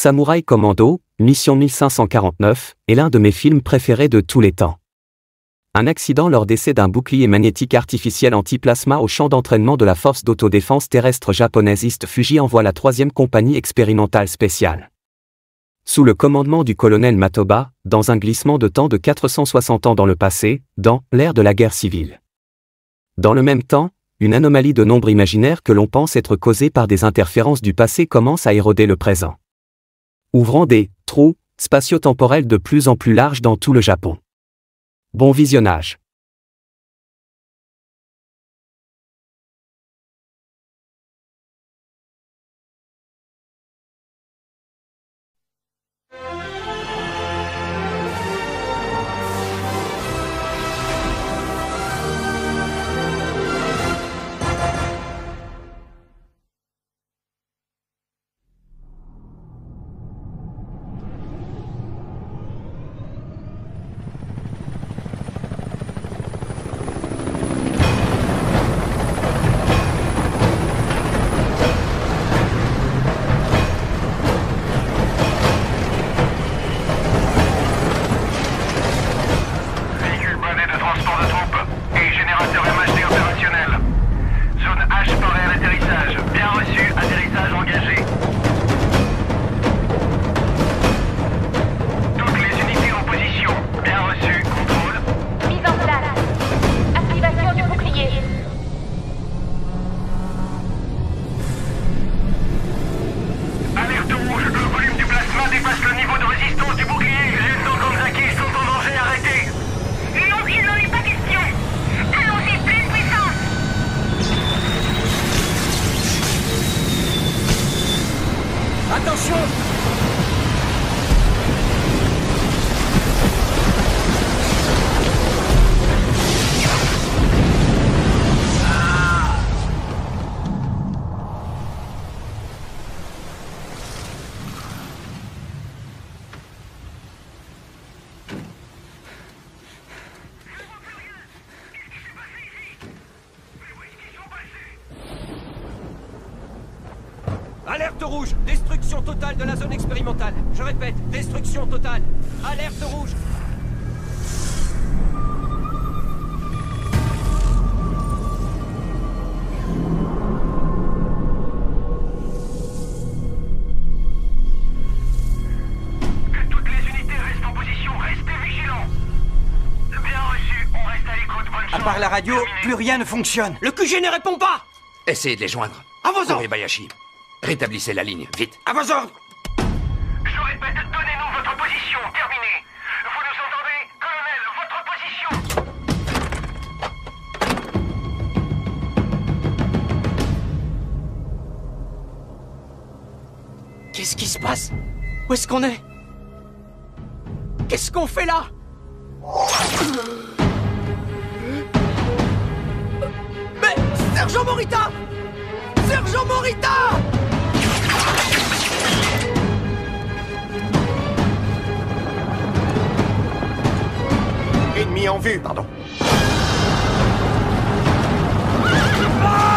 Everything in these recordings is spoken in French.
Samouraï Commando, Mission 1549, est l'un de mes films préférés de tous les temps. Un accident lors d'essai d'un bouclier magnétique artificiel anti-plasma au champ d'entraînement de la force d'autodéfense terrestre japonaise Fuji envoie la troisième compagnie expérimentale spéciale. Sous le commandement du colonel Matoba, dans un glissement de temps de 460 ans dans le passé, dans l'ère de la guerre civile. Dans le même temps, une anomalie de nombre imaginaire que l'on pense être causée par des interférences du passé commence à éroder le présent. Ouvrant des trous spatio-temporels de plus en plus larges dans tout le Japon. Bon visionnage. Part la radio, Terminé. plus rien ne fonctionne. Le QG ne répond pas Essayez de les joindre. À vos ordres Kuribayashi. Rétablissez la ligne, vite. À vos ordres Je répète, donnez-nous votre position. Terminé. Vous nous entendez Colonel, votre position. Qu'est-ce qui se passe? Où est-ce qu'on est? Qu'est-ce qu'on fait là? Sergent Morita Sergent Morita Ennemi en vue, pardon. Qu'est-ce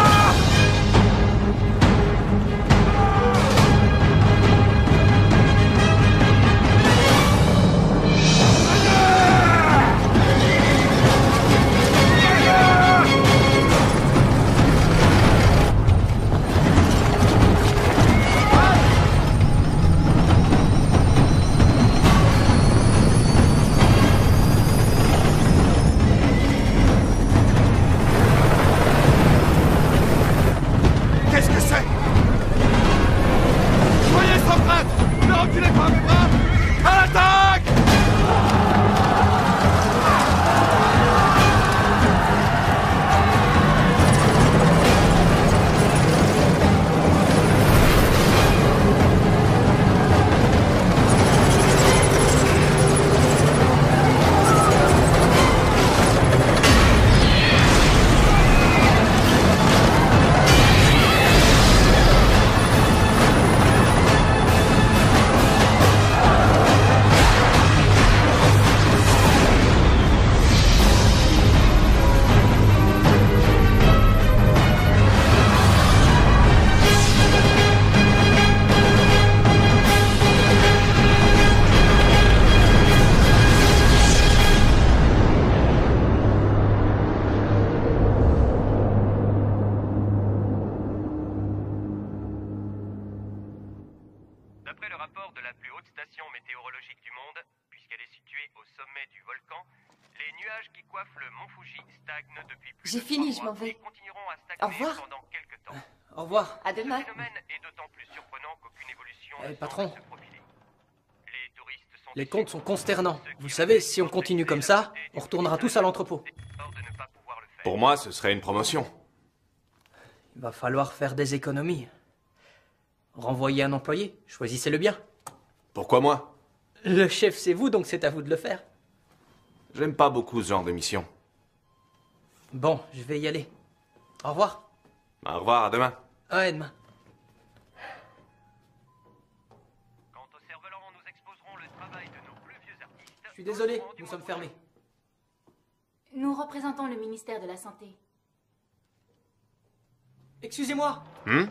Au revoir. pendant quelques temps. Au revoir. À demain. Ce phénomène est d'autant plus surprenant qu'aucune évolution Eh, patron. Les touristes sont Les comptes sont consternants. Vous savez, si on continue comme ça, on retournera tous à l'entrepôt. Pour moi, ce serait une promotion. Il va falloir faire des économies. Renvoyer un employé, choisissez le bien. Pourquoi moi? Le chef, c'est vous, donc c'est à vous de le faire. J'aime pas beaucoup ce genre de mission. Bon, je vais y aller. Au revoir. Au revoir, à demain. À demain. Quant au cerf-volant, nous exposerons le travail de nos plus vieux artistes. Je suis désolé, nous sommes fermés. Nous représentons le ministère de la Santé. Excusez-moi. Hmm?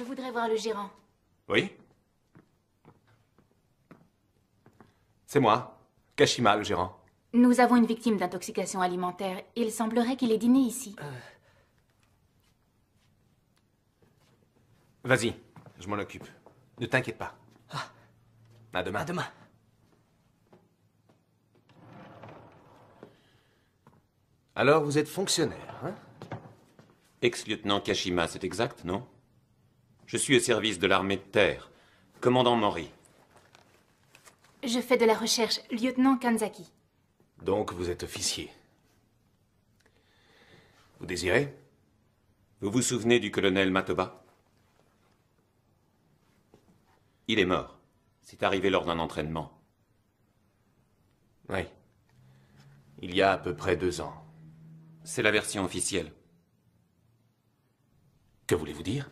Je voudrais voir le gérant. Oui C'est moi, Kashima, le gérant. Nous avons une victime d'intoxication alimentaire. Il semblerait qu'il ait dîné ici. Vas-y, je m'en occupe. Ne t'inquiète pas. À demain. À demain. Alors, vous êtes fonctionnaire, hein? Ex-lieutenant Kashima, c'est exact, non? Je suis au service de l'armée de terre. Commandant Mori. Je fais de la recherche, lieutenant Kanzaki. Donc, vous êtes officier. Vous désirez? Vous vous souvenez du colonel Matoba? Il est mort. C'est arrivé lors d'un entraînement. Oui. Il y a à peu près deux ans. C'est la version officielle. Que voulez-vous dire?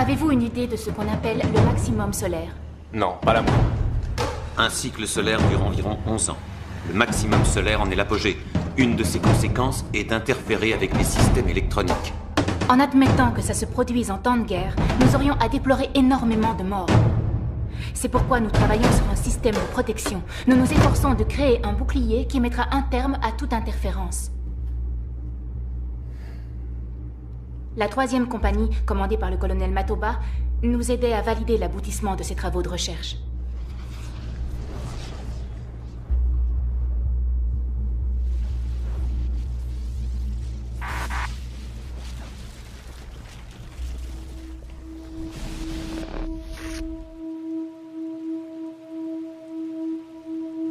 Avez-vous une idée de ce qu'on appelle le maximum solaire Non, pas la moindre. Un cycle solaire dure environ 11 ans. Le maximum solaire en est l'apogée. Une de ses conséquences est d'interférer avec les systèmes électroniques. En admettant que ça se produise en temps de guerre, nous aurions à déplorer énormément de morts. C'est pourquoi nous travaillons sur un système de protection. Nous nous efforçons de créer un bouclier qui mettra un terme à toute interférence. La troisième compagnie, commandée par le colonel Matoba, nous aidait à valider l'aboutissement de ces travaux de recherche.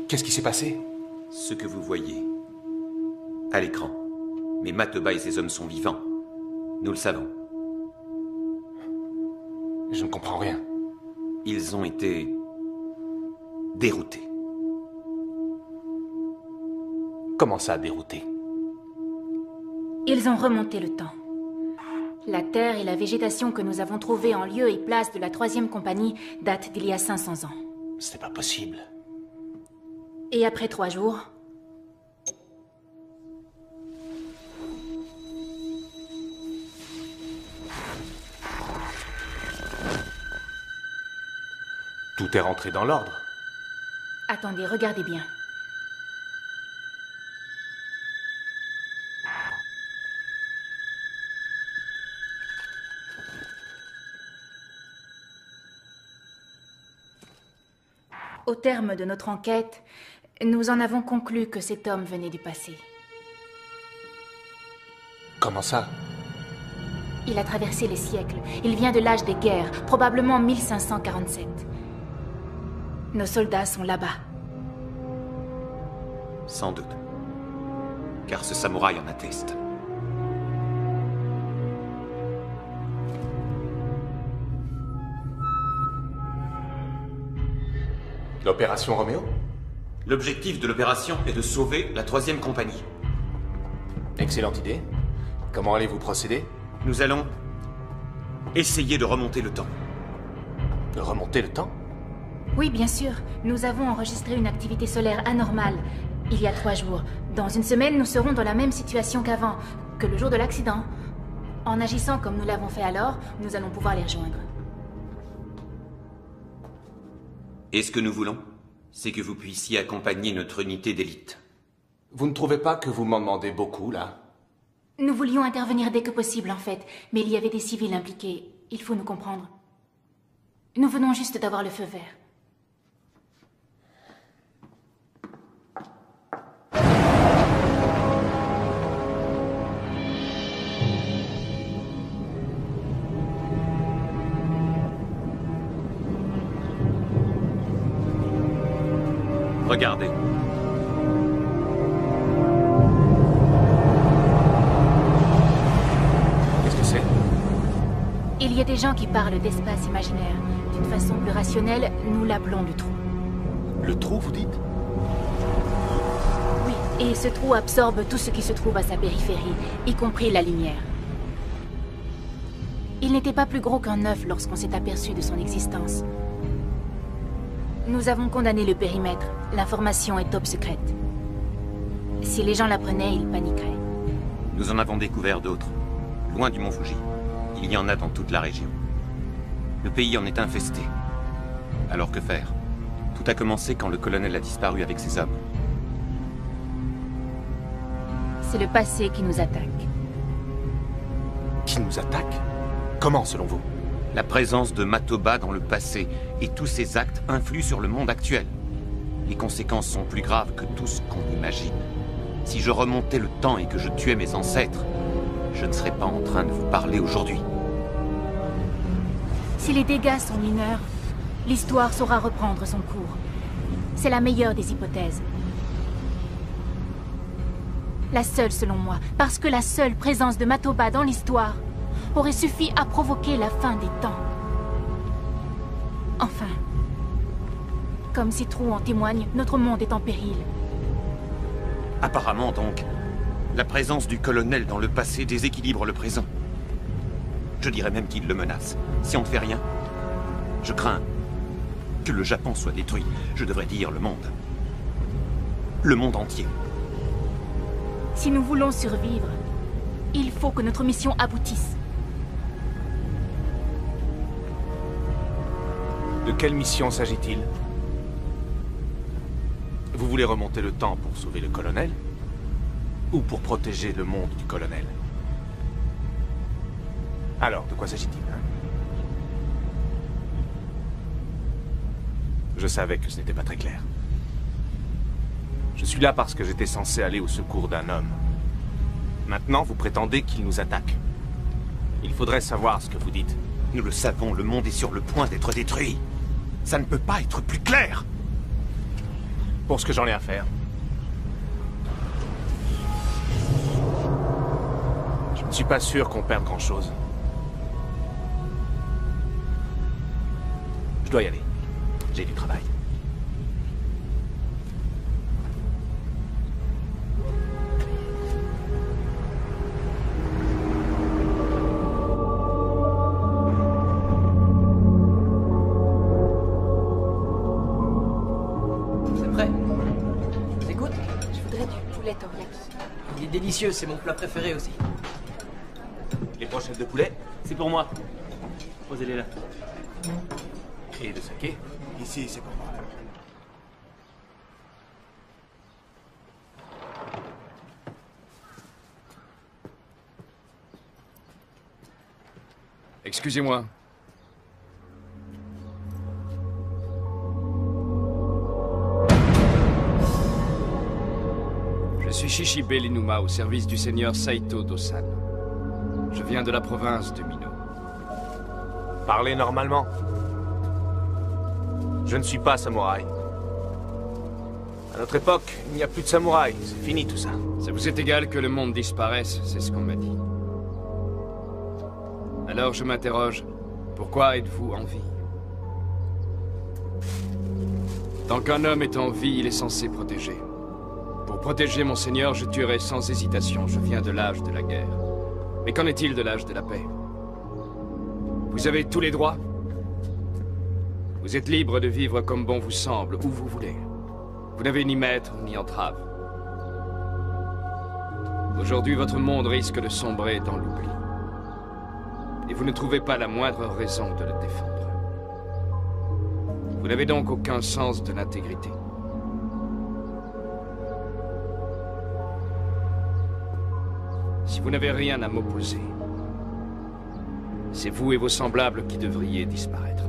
Qu'est-ce qui s'est passé? Ce que vous voyez. À l'écran. Mais Matoba et ses hommes sont vivants. Nous le savons. Je ne comprends rien. Ils ont été déroutés. Comment ça, dérouté Ils ont remonté le temps. La terre et la végétation que nous avons trouvées en lieu et place de la troisième compagnie datent d'il y a 500 ans. Ce n'est pas possible. Et après trois jours, Tout est rentré dans l'ordre. attendez, regardez bien. Au terme de notre enquête, nous en avons conclu que cet homme venait du passé. Comment ça? Il a traversé les siècles. Il vient de l'âge des guerres, probablement 1547. Nos soldats sont là-bas. Sans doute. Car ce samouraï en atteste. L'opération Roméo? L'objectif de l'opération est de sauver la troisième compagnie. Excellente idée. Comment allez-vous procéder? Nous allons essayer de remonter le temps. De remonter le temps? Oui, bien sûr. Nous avons enregistré une activité solaire anormale il y a trois jours. Dans une semaine, nous serons dans la même situation qu'avant, que le jour de l'accident. En agissant comme nous l'avons fait alors, nous allons pouvoir les rejoindre. Et ce que nous voulons, c'est que vous puissiez accompagner notre unité d'élite. Vous ne trouvez pas que vous m'en demandez beaucoup, là? Nous voulions intervenir dès que possible, en fait, mais il y avait des civils impliqués. Il faut nous comprendre. Nous venons juste d'avoir le feu vert. Regardez. Qu'est-ce que c'est? Il y a des gens qui parlent d'espace imaginaire. D'une façon plus rationnelle, nous l'appelons du trou. Le trou, vous dites? Oui, et ce trou absorbe tout ce qui se trouve à sa périphérie, y compris la lumière. Il n'était pas plus gros qu'un œuf lorsqu'on s'est aperçu de son existence. Nous avons condamné le périmètre. L'information est top secrète. Si les gens l'apprenaient, ils paniqueraient. Nous en avons découvert d'autres. Loin du mont Fuji. Il y en a dans toute la région. Le pays en est infesté. Alors que faire? Tout a commencé quand le colonel a disparu avec ses hommes. C'est le passé qui nous attaque. Qui nous attaque? Comment, selon vous? La présence de Matoba dans le passé et tous ses actes influent sur le monde actuel. Les conséquences sont plus graves que tout ce qu'on imagine. Si je remontais le temps et que je tuais mes ancêtres, je ne serais pas en train de vous parler aujourd'hui. Si les dégâts sont mineurs, l'histoire saura reprendre son cours. C'est la meilleure des hypothèses. La seule selon moi, parce que la seule présence de Matoba dans l'histoire aurait suffi à provoquer la fin des temps. Comme ces trous en témoignent, notre monde est en péril. Apparemment donc, la présence du colonel dans le passé déséquilibre le présent. Je dirais même qu'il le menace. Si on ne fait rien, je crains que le Japon soit détruit. Je devrais dire le monde. Le monde entier. Si nous voulons survivre, il faut que notre mission aboutisse. De quelle mission s'agit-il? Vous voulez remonter le temps pour sauver le colonel Ou pour protéger le monde du colonel? Alors, de quoi s'agit-il hein? Je savais que ce n'était pas très clair. Je suis là parce que j'étais censé aller au secours d'un homme. Maintenant, vous prétendez qu'il nous attaque. Il faudrait savoir ce que vous dites. Nous le savons, le monde est sur le point d'être détruit. Ça ne peut pas être plus clair. Pour ce que j'en ai à faire. Je ne suis pas sûr qu'on perde grand-chose. Je dois y aller. J'ai du travail. Délicieux, c'est mon plat préféré aussi. Les brochettes de poulet C'est pour moi. Posez-les là. et de saké. Ici, c'est pour moi. Excusez-moi. Suis Shishibe Linuma au service du seigneur Saito Dosan. Je viens de la province de Mino. Parlez normalement. Je ne suis pas samouraï. À notre époque, il n'y a plus de samouraï. C'est fini tout ça. Ça vous est égal que le monde disparaisse, c'est ce qu'on m'a dit. Alors je m'interroge, pourquoi êtes-vous en vie? Tant qu'un homme est en vie, il est censé protéger. Protéger mon seigneur, je tuerai sans hésitation. Je viens de l'âge de la guerre. Mais qu'en est-il de l'âge de la paix? Vous avez tous les droits? Vous êtes libre de vivre comme bon vous semble, où vous voulez. Vous n'avez ni maître ni entrave. Aujourd'hui, votre monde risque de sombrer dans l'oubli. Et vous ne trouvez pas la moindre raison de le défendre. Vous n'avez donc aucun sens de l'intégrité. Vous n'avez rien à m'opposer, c'est vous et vos semblables qui devriez disparaître.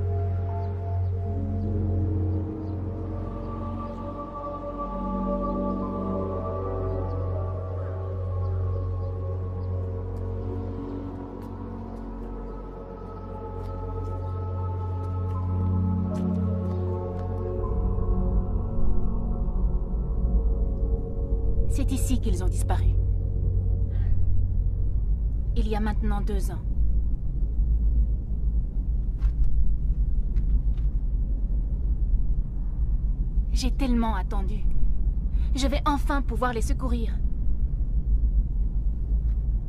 Deux ans. J'ai tellement attendu. Je vais enfin pouvoir les secourir.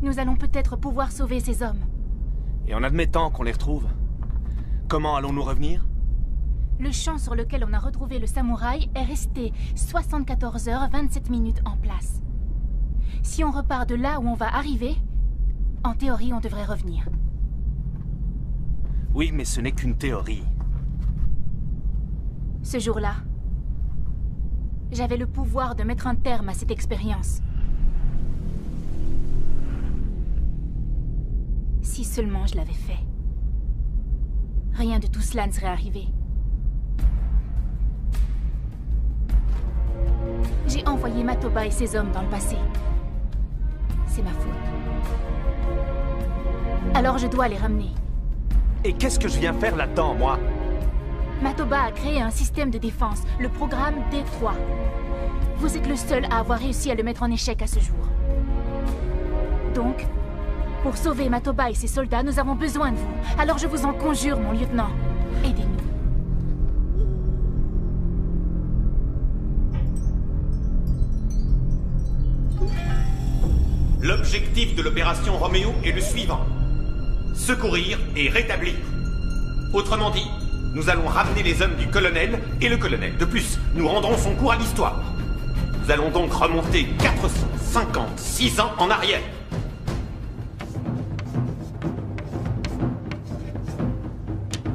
Nous allons peut-être pouvoir sauver ces hommes. Et en admettant qu'on les retrouve, comment allons-nous revenir? Le champ sur lequel on a retrouvé le samouraï est resté 74 heures 27 minutes en place. Si on repart de là où on va arriver, en théorie, on devrait revenir. Oui, mais ce n'est qu'une théorie. Ce jour-là, j'avais le pouvoir de mettre un terme à cette expérience. Si seulement je l'avais fait. Rien de tout cela ne serait arrivé. J'ai envoyé Matoba et ses hommes dans le passé. C'est ma faute. Alors je dois les ramener. Et qu'est-ce que je viens faire là-dedans, moi Matoba a créé un système de défense, le programme D3. Vous êtes le seul à avoir réussi à le mettre en échec à ce jour. Donc, pour sauver Matoba et ses soldats, nous avons besoin de vous. Alors je vous en conjure, mon lieutenant. Aidez-nous. L'objectif de l'opération Roméo est le suivant. Secourir et rétablir. Autrement dit, nous allons ramener les hommes du colonel et le colonel. De plus, nous rendrons son cours à l'histoire. Nous allons donc remonter 456 ans en arrière.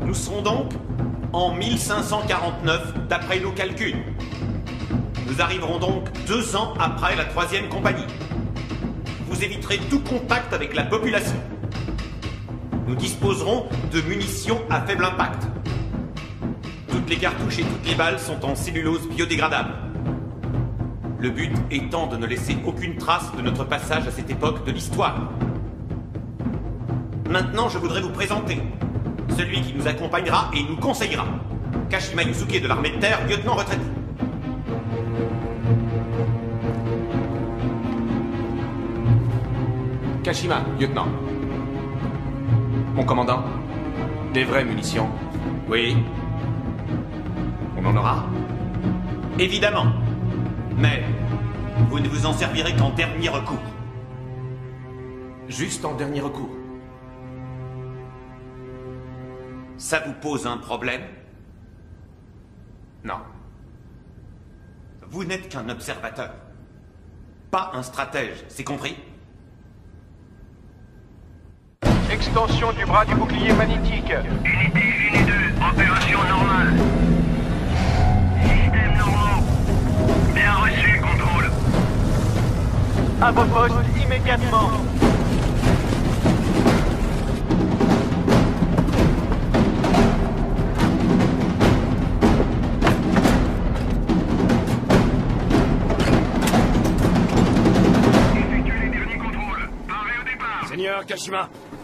Nous serons donc en 1549 d'après nos calculs. Nous arriverons donc deux ans après la troisième compagnie. Vous éviterez tout contact avec la population. Nous disposerons de munitions à faible impact. Toutes les cartouches et toutes les balles sont en cellulose biodégradable. Le but étant de ne laisser aucune trace de notre passage à cette époque de l'histoire. Maintenant, je voudrais vous présenter celui qui nous accompagnera et nous conseillera. Kashima Yusuke de l'armée de terre, lieutenant retraité. Kashima, lieutenant. Mon commandant, des vraies munitions. Oui, On en aura évidemment. Mais vous ne vous en servirez qu'en dernier recours. Juste en dernier recours. Ça vous pose un problème? Non. Vous n'êtes qu'un observateur. Pas un stratège, c'est compris? Extension du bras du bouclier magnétique. Unité 1 et 2, opération normale. Système normaux. Bien reçu, contrôle. À vos postes immédiatement. Effectuez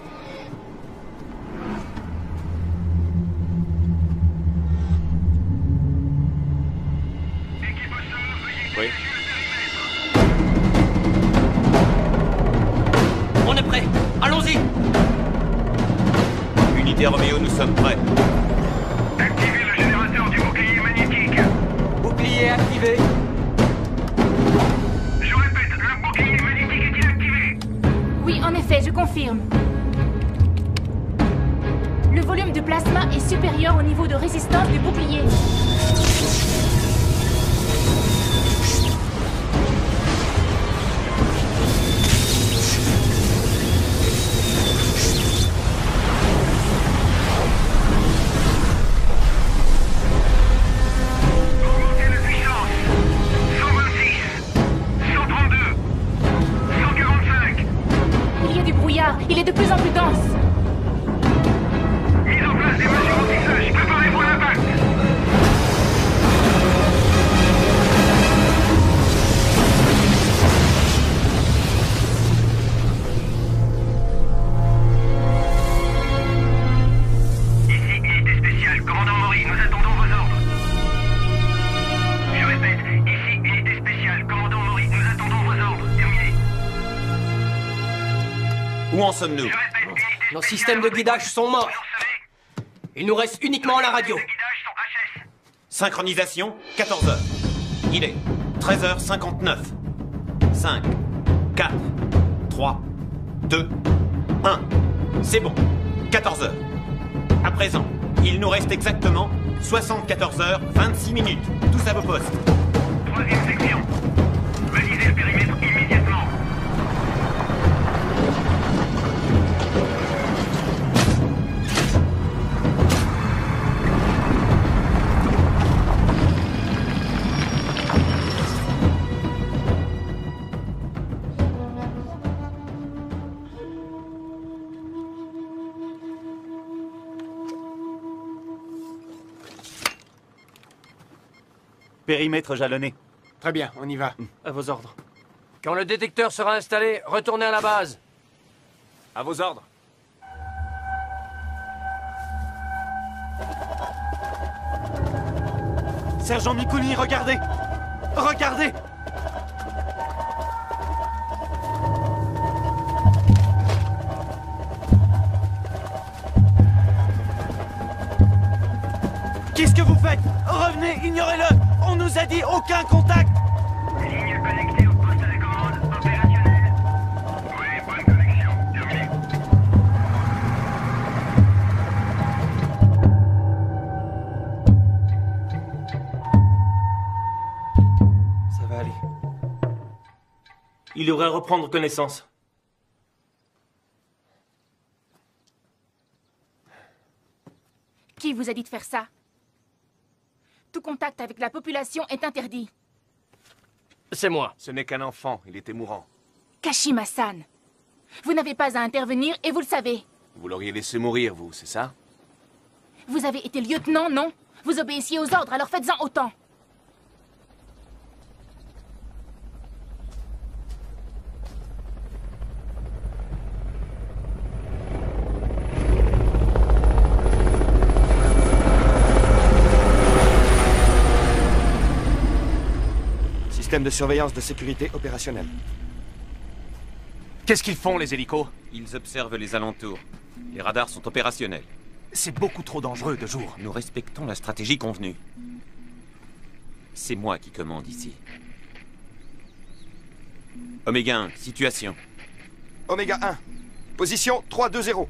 sommes-nous? Nos systèmes de guidage sont morts. Il nous reste uniquement la radio. Synchronisation, 14h. Il est 13h59. 5, 4, 3, 2, 1. C'est bon. 14h. À présent, il nous reste exactement 74 h 26 minutes. Tous à vos postes. Troisième section. Balisez le périmètre Périmètre jalonné. Très bien, on y va. À vos ordres. Quand le détecteur sera installé, retournez à la base. À vos ordres. Sergent Mikuni, regardez Regardez Qu'est-ce que vous faites? Revenez, ignorez-le On nous a dit aucun contact Ligne connectée au poste de commande opérationnel. Oui, bonne connexion. Terminé. Ça va aller. Il devrait reprendre connaissance. Qui vous a dit de faire ça? Tout contact avec la population est interdit. C'est moi. Ce n'est qu'un enfant, il était mourant. Kashima-san, vous n'avez pas à intervenir et vous le savez. Vous l'auriez laissé mourir, vous, c'est ça? Vous avez été lieutenant, non? Vous obéissiez aux ordres, alors faites-en autant. Système de surveillance de sécurité opérationnel. Qu'est-ce qu'ils font, les hélicos? Ils observent les alentours. Les radars sont opérationnels. C'est beaucoup trop dangereux de jour. Nous respectons la stratégie convenue. C'est moi qui commande ici. Oméga 1, situation. Oméga 1. Position 3-2-0.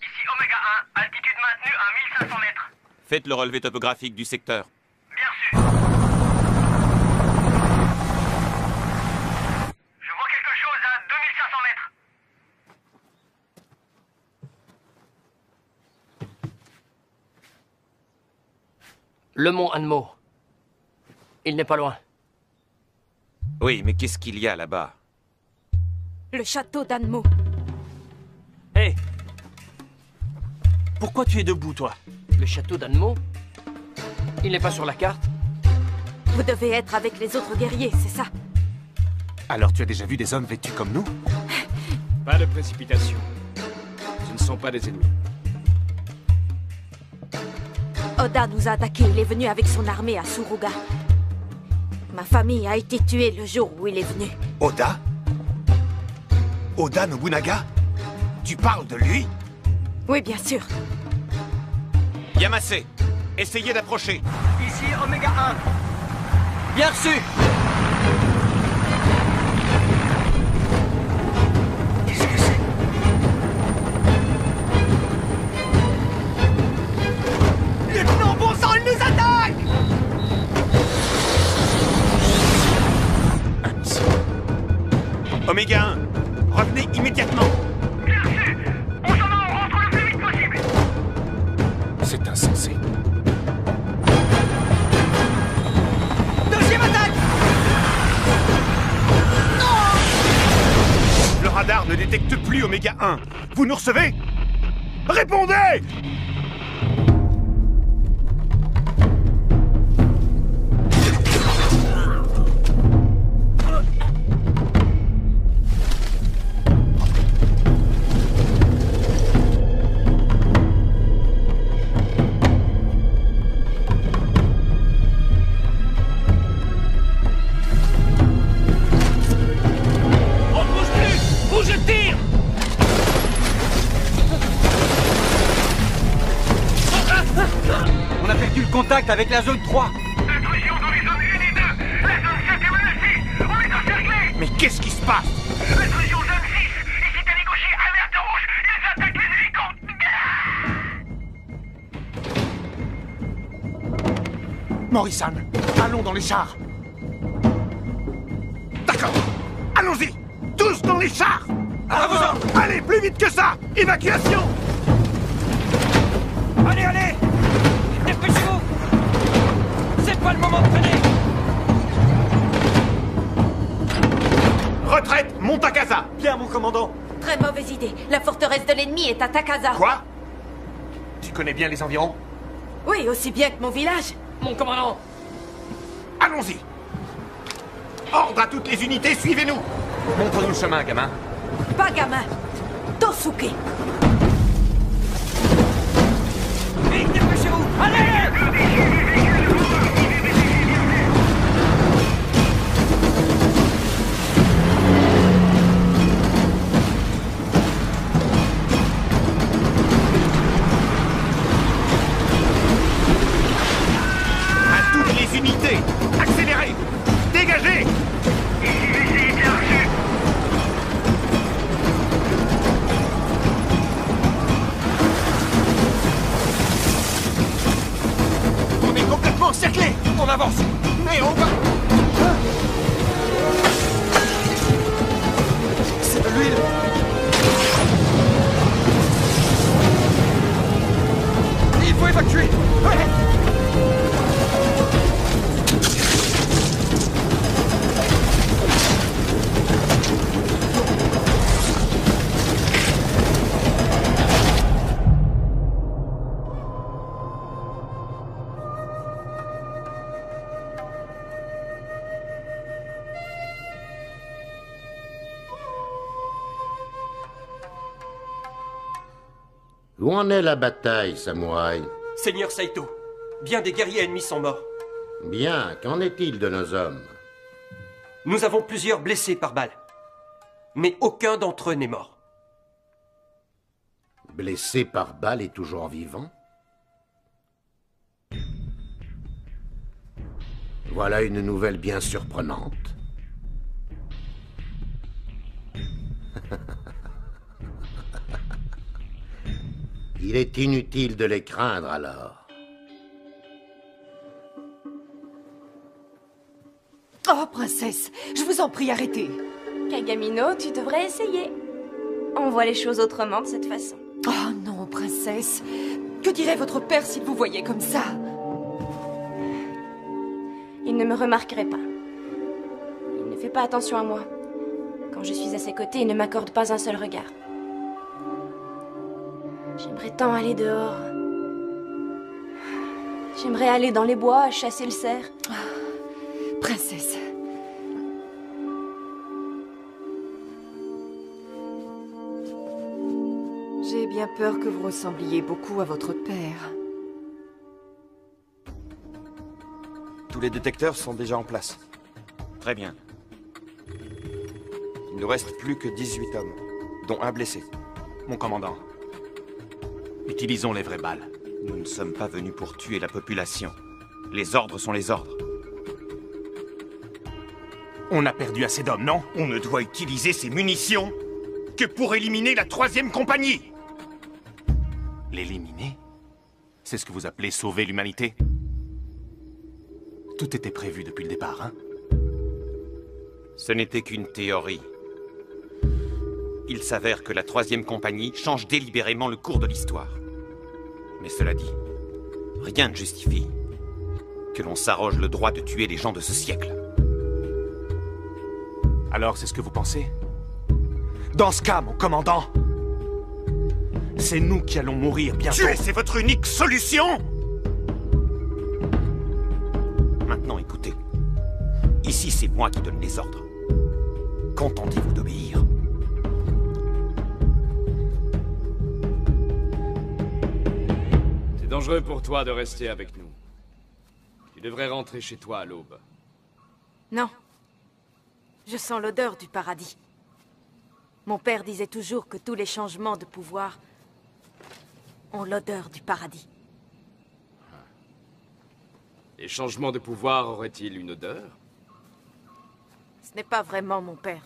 Ici Oméga 1, altitude maintenue à 1500 mètres. Faites le relevé topographique du secteur. Bien sûr. Je vois quelque chose à 2500 mètres. Le mont Anmo. Il n'est pas loin. Oui, mais qu'est-ce qu'il y a là-bas? Le château d'Anmo. Hé Pourquoi tu es debout, toi? Le château d'Anmo Il n'est pas sur la carte Vous devez être avec les autres guerriers, c'est ça Alors tu as déjà vu des hommes vêtus comme nous Pas de précipitation. Ce ne sont pas des ennemis. Oda nous a attaqués. Il est venu avec son armée à Suruga. Ma famille a été tuée le jour où il est venu. Oda Oda Nobunaga Tu parles de lui? Oui, bien sûr. Yamase, essayez d'approcher. Ici Oméga 1. Bien reçu Qu'est-ce que c'est? Lieutenant, bon sang, il nous attaque Oméga 1, Vous nous recevez! Répondez allons dans les chars. D'accord. Allons-y. Tous dans les chars. À vos ordres. Allez, plus vite que ça. Évacuation. Allez, allez. Dépêchez-vous. C'est pas le moment de freiner Retraite, monte à casa. Bien, mon commandant. Très mauvaise idée. La forteresse de l'ennemi est à Takaza. Quoi? Tu connais bien les environs? Oui, aussi bien que mon village. Mon commandant Allons-y Ordre à toutes les unités, suivez-nous Montre-nous le chemin, gamin. Pas gamin. Tosuke. Vite, dépêchez-vous Allez Où en est la bataille, samouraï? Seigneur Saito, bien des guerriers ennemis sont morts. Bien, qu'en est-il de nos hommes? Nous avons plusieurs blessés par balle. Mais aucun d'entre eux n'est mort. Blessé par balle et toujours vivant? Voilà une nouvelle bien surprenante. Il est inutile de les craindre alors. Oh, princesse, je vous en prie, arrêtez. Kagamino, tu devrais essayer. On voit les choses autrement de cette façon. Oh non, princesse. Que dirait votre père s'il vous voyait comme ça? Il ne me remarquerait pas. Il ne fait pas attention à moi. Quand je suis à ses côtés, il ne m'accorde pas un seul regard. J'aimerais tant aller dehors. J'aimerais aller dans les bois, chasser le cerf. Princesse. J'ai bien peur que vous ressembliez beaucoup à votre père. Tous les détecteurs sont déjà en place. Très bien. Il ne reste plus que 18 hommes, dont un blessé. Mon commandant, utilisons les vraies balles. Nous ne sommes pas venus pour tuer la population. Les ordres sont les ordres. On a perdu assez d'hommes, non? On ne doit utiliser ces munitions que pour éliminer la troisième compagnie L'éliminer? C'est ce que vous appelez sauver l'humanité? Tout était prévu depuis le départ, hein? Ce n'était qu'une théorie. Il s'avère que la troisième compagnie change délibérément le cours de l'histoire. Mais cela dit, rien ne justifie que l'on s'arroge le droit de tuer les gens de ce siècle. Alors c'est ce que vous pensez? Dans ce cas, mon commandant, c'est nous qui allons mourir bientôt. Tuer, c'est votre unique solution Maintenant, écoutez. Ici, c'est moi qui donne les ordres. Contentez-vous d'obéir? Dangereux pour toi de rester avec nous. Tu devrais rentrer chez toi à l'aube. Non. Je sens l'odeur du paradis. Mon père disait toujours que tous les changements de pouvoir ont l'odeur du paradis. Les changements de pouvoir auraient-ils une odeur? Ce n'est pas vraiment mon père.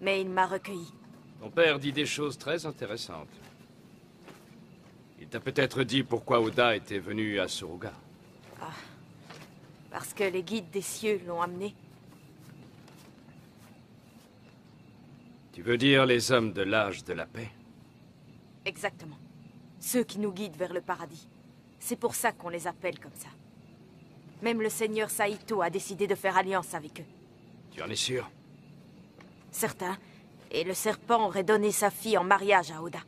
Mais il m'a recueilli. Ton père dit des choses très intéressantes. Il t'a peut-être dit pourquoi Oda était venu à Suruga. Ah. Parce que les guides des cieux l'ont amené. Tu veux dire les hommes de l'âge de la paix? Exactement. Ceux qui nous guident vers le paradis. C'est pour ça qu'on les appelle comme ça. Même le seigneur Saito a décidé de faire alliance avec eux. Tu en es sûr? Certain. Et le serpent aurait donné sa fille en mariage à Oda.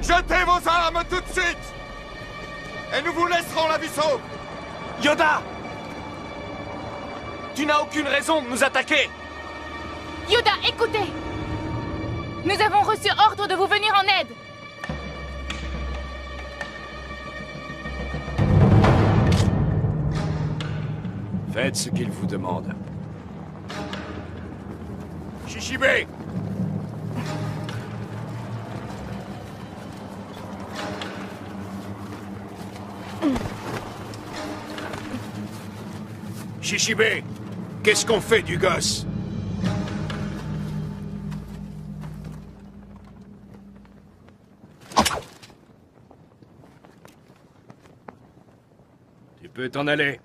Jetez vos armes tout de suite Et nous vous laisserons la vie sauve. Yoda! Tu n'as aucune raison de nous attaquer. Yoda, écoutez Nous avons reçu ordre de vous venir en aide. Faites ce qu'il vous demande. Shishibe Shishibe, qu'est-ce qu'on fait du gosse? Peux t'en aller.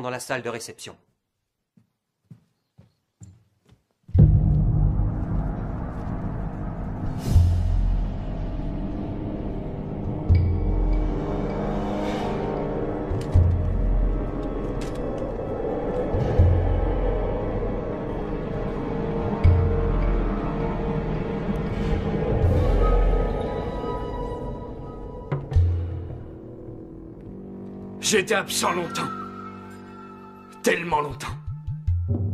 Dans la salle de réception. Été absent longtemps. Tellement longtemps.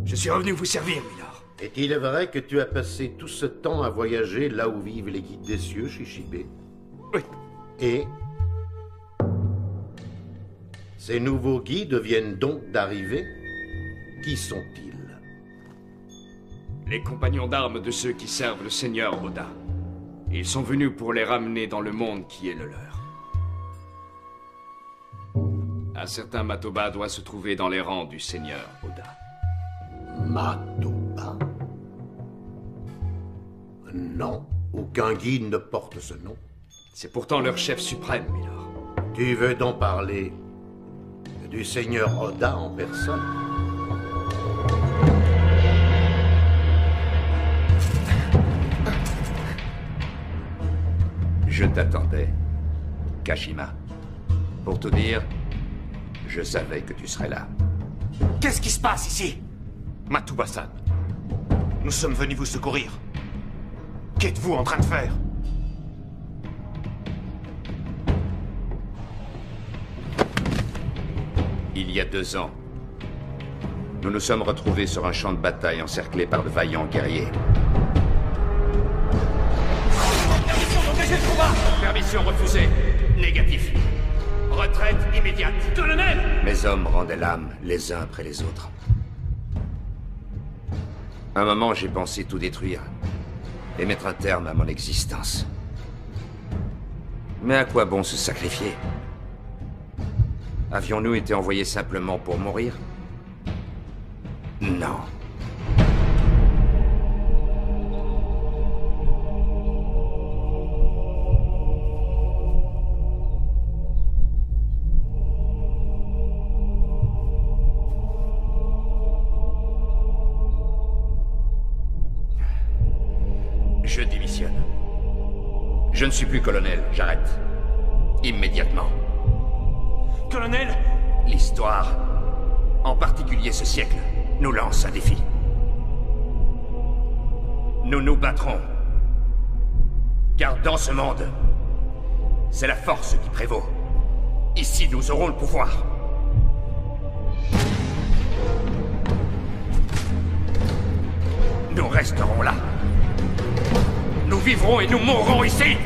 Je suis revenu vous servir, Milord. Est-il vrai que tu as passé tout ce temps à voyager là où vivent les guides des cieux, Shishibe Oui. Et Ces nouveaux guides viennent donc d'arriver Qui sont-ils? Les compagnons d'armes de ceux qui servent le Seigneur Oda. Ils sont venus pour les ramener dans le monde qui est le leur. Un certain Matoba doit se trouver dans les rangs du Seigneur Oda. Matoba Non, aucun guide ne porte ce nom. C'est pourtant leur chef suprême, Milord. Tu veux donc parler du Seigneur Oda en personne? Je t'attendais, Kashima. Pour tout dire, je savais que tu serais là. Qu'est-ce qui se passe ici? Matuba-san, nous sommes venus vous secourir. Qu'êtes-vous en train de faire? Il y a deux ans, nous nous sommes retrouvés sur un champ de bataille encerclé par de vaillants guerriers. Permission refusée. Négatif. Retraite immédiate. Colonel Mes hommes rendaient l'âme les uns après les autres. Un moment, j'ai pensé tout détruire et mettre un terme à mon existence. Mais à quoi bon se sacrifier? Avions-nous été envoyés simplement pour mourir? Non. Suis plus colonel, j'arrête. Immédiatement. Colonel L'histoire, en particulier ce siècle, nous lance un défi. Nous nous battrons. Car dans ce monde, c'est la force qui prévaut. Ici, nous aurons le pouvoir. Nous resterons là. Nous vivrons et nous mourrons ici.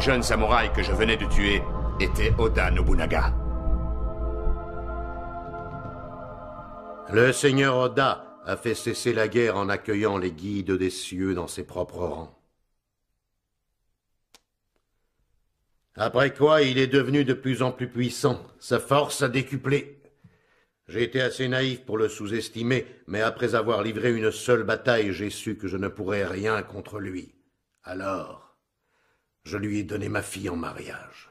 Le jeune samouraï que je venais de tuer était Oda Nobunaga. Le Seigneur Oda a fait cesser la guerre en accueillant les guides des cieux dans ses propres rangs. Après quoi, il est devenu de plus en plus puissant. Sa force a décuplé. J'ai été assez naïf pour le sous-estimer, mais après avoir livré une seule bataille, j'ai su que je ne pourrais rien contre lui. Alors, je lui ai donné ma fille en mariage.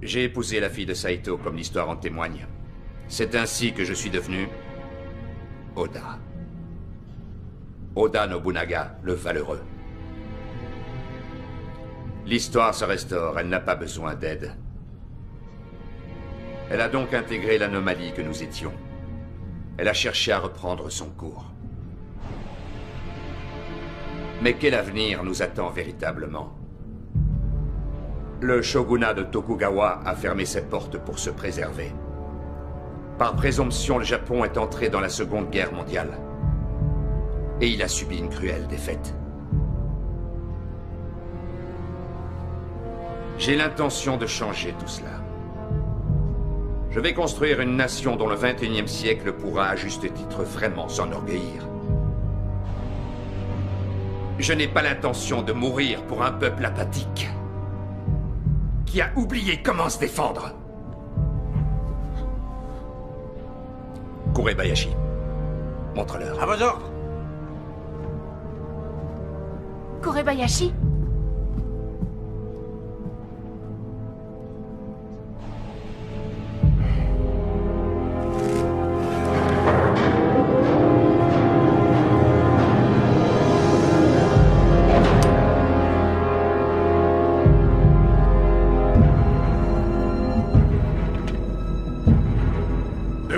J'ai épousé la fille de Saito comme l'histoire en témoigne. C'est ainsi que je suis devenu Oda. Oda Nobunaga, le valeureux. L'histoire se restaure, elle n'a pas besoin d'aide. Elle a donc intégré l'anomalie que nous étions. Elle a cherché à reprendre son cours. Mais quel avenir nous attend véritablement? Le shogunat de Tokugawa a fermé ses portes pour se préserver. Par présomption, le Japon est entré dans la Seconde Guerre mondiale. Et il a subi une cruelle défaite. J'ai l'intention de changer tout cela. Je vais construire une nation dont le 21e siècle pourra à juste titre vraiment s'enorgueillir. Je n'ai pas l'intention de mourir pour un peuple apathique qui a oublié comment se défendre. Kurebayashi, montre-leur. À vos ordres Korebayashi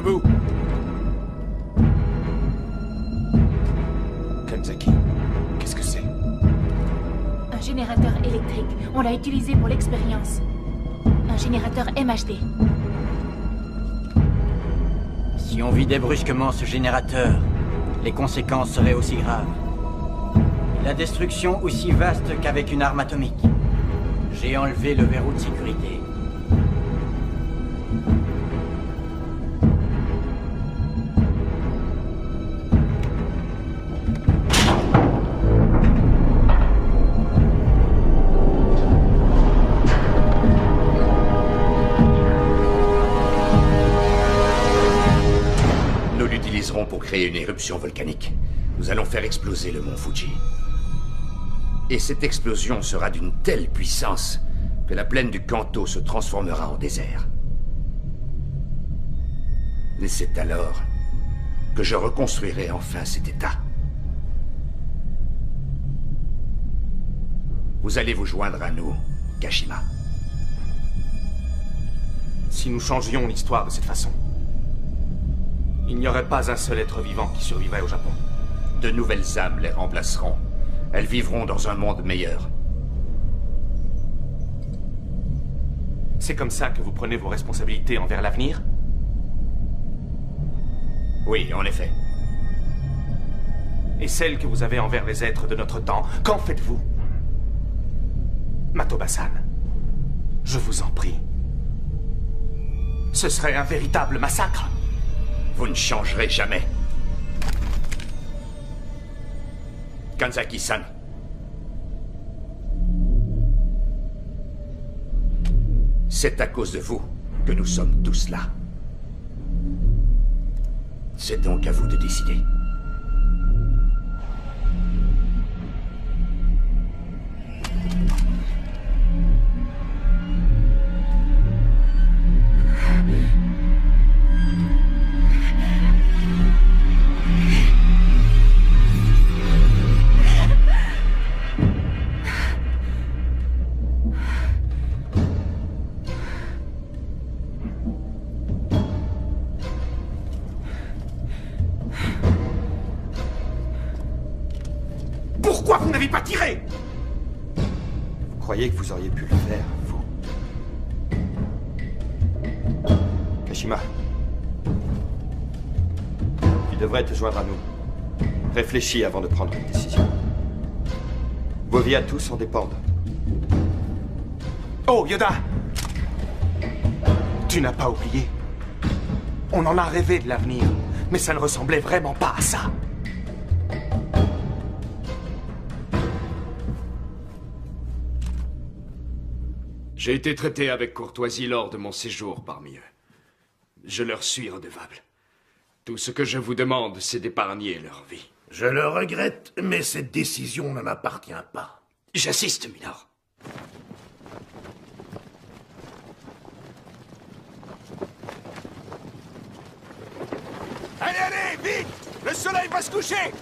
Debout Kanzaki, qu'est-ce que c'est? Un générateur électrique. On l'a utilisé pour l'expérience. Un générateur MHD. Si on vidait brusquement ce générateur, les conséquences seraient aussi graves. La destruction aussi vaste qu'avec une arme atomique. J'ai enlevé le verrou de sécurité. Volcanique. Nous allons faire exploser le mont Fuji. Et cette explosion sera d'une telle puissance que la plaine du Kanto se transformera en désert. Et c'est alors que je reconstruirai enfin cet État. Vous allez vous joindre à nous, Kashima. Si nous changions l'histoire de cette façon, il n'y aurait pas un seul être vivant qui survivrait au Japon. De nouvelles âmes les remplaceront. Elles vivront dans un monde meilleur. C'est comme ça que vous prenez vos responsabilités envers l'avenir? Oui, en effet. Et celles que vous avez envers les êtres de notre temps, qu'en faites-vous? Matobasan, je vous en prie. Ce serait un véritable massacre. Vous ne changerez jamais. Kanzaki-san. C'est à cause de vous que nous sommes tous là. C'est donc à vous de décider. Devrais te joindre à nous. Réfléchis avant de prendre une décision. Vos vies à tous en dépendent. Oh, Yoda Tu n'as pas oublié On en a rêvé de l'avenir, mais ça ne ressemblait vraiment pas à ça. J'ai été traité avec courtoisie lors de mon séjour parmi eux. Je leur suis redevable. Tout ce que je vous demande, c'est d'épargner leur vie. Je le regrette, mais cette décision ne m'appartient pas. J'assiste, Milord. Allez, allez, vite Le soleil va se coucher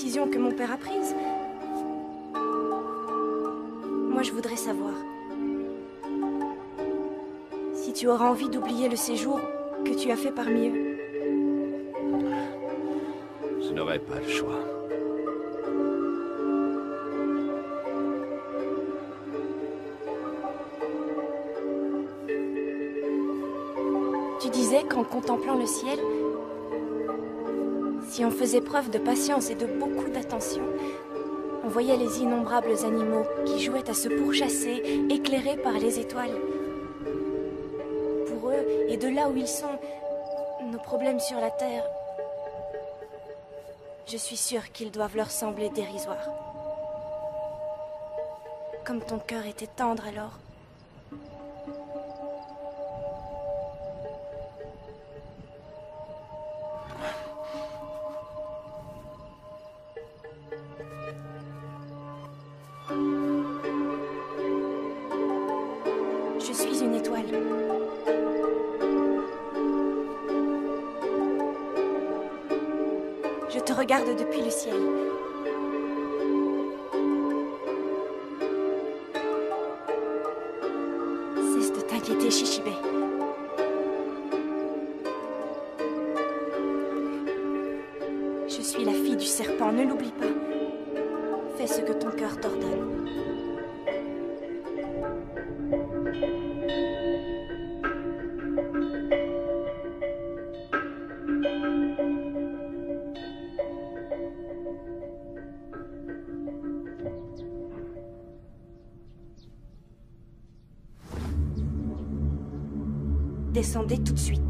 décision que mon père a prise. Moi, je voudrais savoir. Si tu auras envie d'oublier le séjour que tu as fait parmi eux. Je n'aurai pas le choix. Tu disais qu'en contemplant le ciel, si on faisait preuve de patience et de beaucoup d'attention, on voyait les innombrables animaux qui jouaient à se pourchasser, éclairés par les étoiles. Pour eux, et de là où ils sont, nos problèmes sur la Terre, je suis sûre qu'ils doivent leur sembler dérisoires. Comme ton cœur était tendre alors. Descendez tout de suite.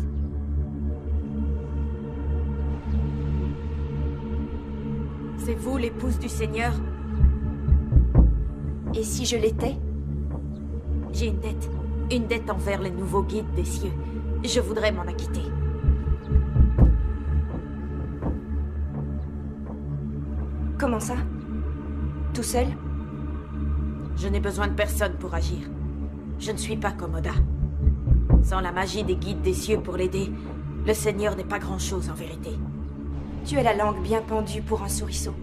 C'est vous l'épouse du Seigneur Et si je l'étais? J'ai une dette. Une dette envers les nouveaux guides des cieux. Je voudrais m'en acquitter. Comment ça? Tout seul? Je n'ai besoin de personne pour agir. Je ne suis pas comme Oda. Sans la magie des guides des cieux pour l'aider, le Seigneur n'est pas grand-chose en vérité. Tu as la langue bien pendue pour un souriceau.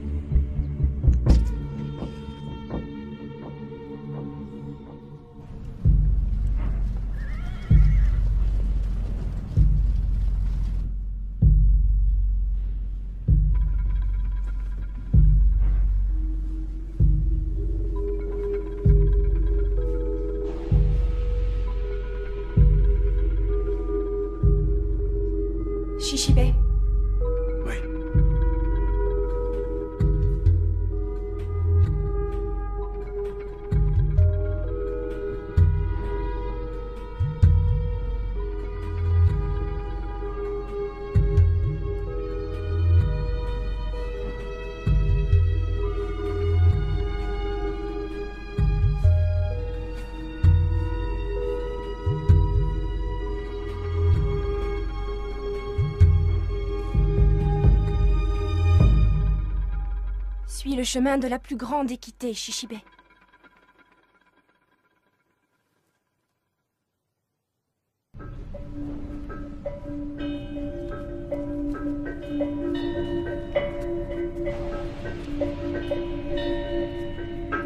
Le chemin de la plus grande équité, Shishibe.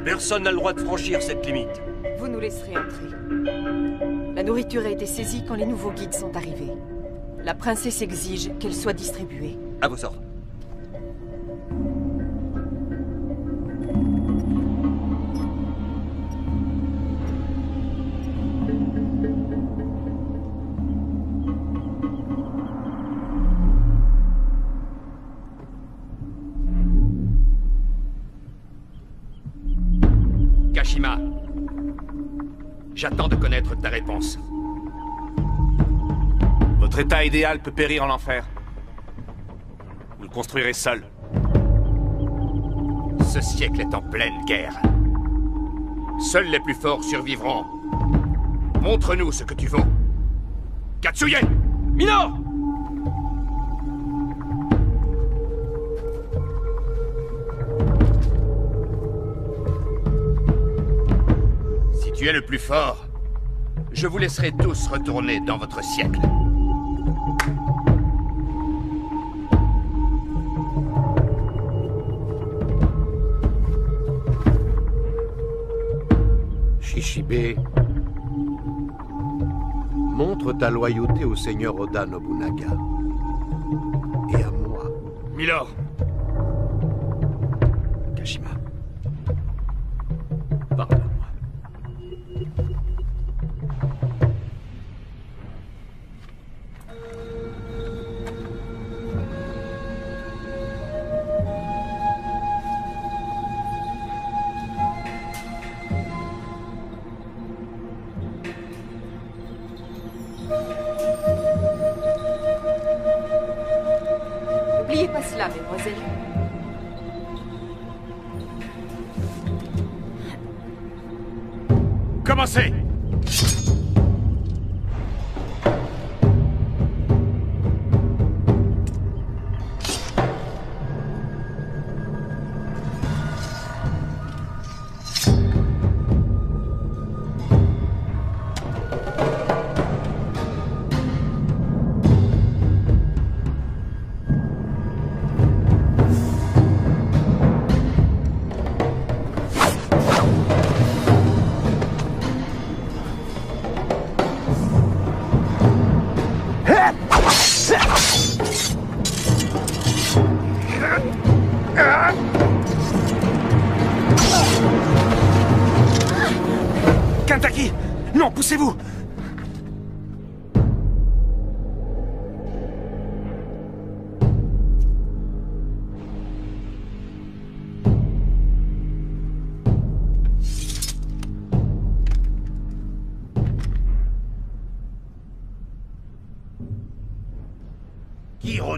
Personne n'a le droit de franchir cette limite. Vous nous laisserez entrer. La nourriture a été saisie quand les nouveaux guides sont arrivés. La princesse exige qu'elle soit distribuée. À vos ordres. Peut périr en enfer. Vous le construirez seul. Ce siècle est en pleine guerre. Seuls les plus forts survivront. Montre-nous ce que tu vaux. Katsuye Mino Si tu es le plus fort, je vous laisserai tous retourner dans votre siècle. Montre ta loyauté au seigneur Oda Nobunaga. Et à moi. Milord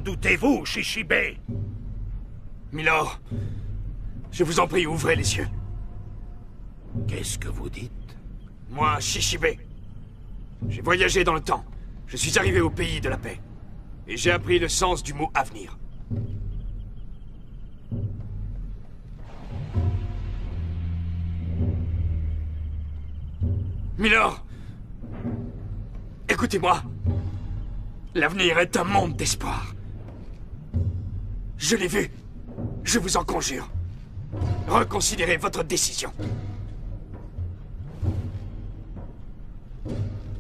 Qui redoutez-vous, Shishibe Milord, je vous en prie, ouvrez les yeux. Qu'est-ce que vous dites? Moi, Shishibe, j'ai voyagé dans le temps. Je suis arrivé au pays de la paix. Et j'ai appris le sens du mot avenir. Milord, écoutez-moi. L'avenir est un monde d'espoir. Je l'ai vu. Je vous en conjure. Reconsidérez votre décision.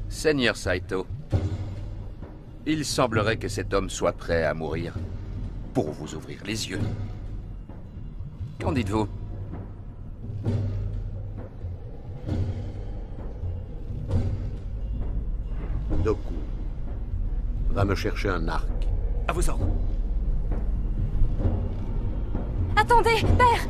Seigneur Saito, il semblerait que cet homme soit prêt à mourir pour vous ouvrir les yeux. Qu'en dites-vous? Doku, va me chercher un arc. À vos ordres. Attendez, père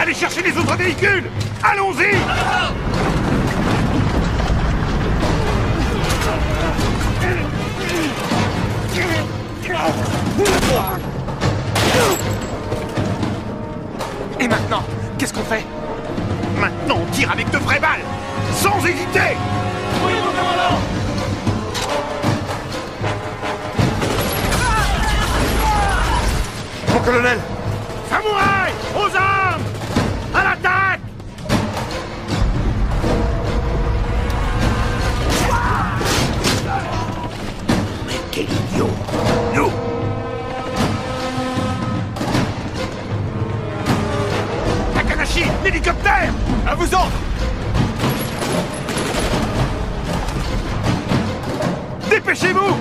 Allez chercher les autres véhicules. Allons-y. Et maintenant, qu'est-ce qu'on fait? Maintenant, on tire avec de vraies balles. Sans hésiter. Mon colonel. Samouraï Aux Takanashi L'hélicoptère À vous ordres Dépêchez-vous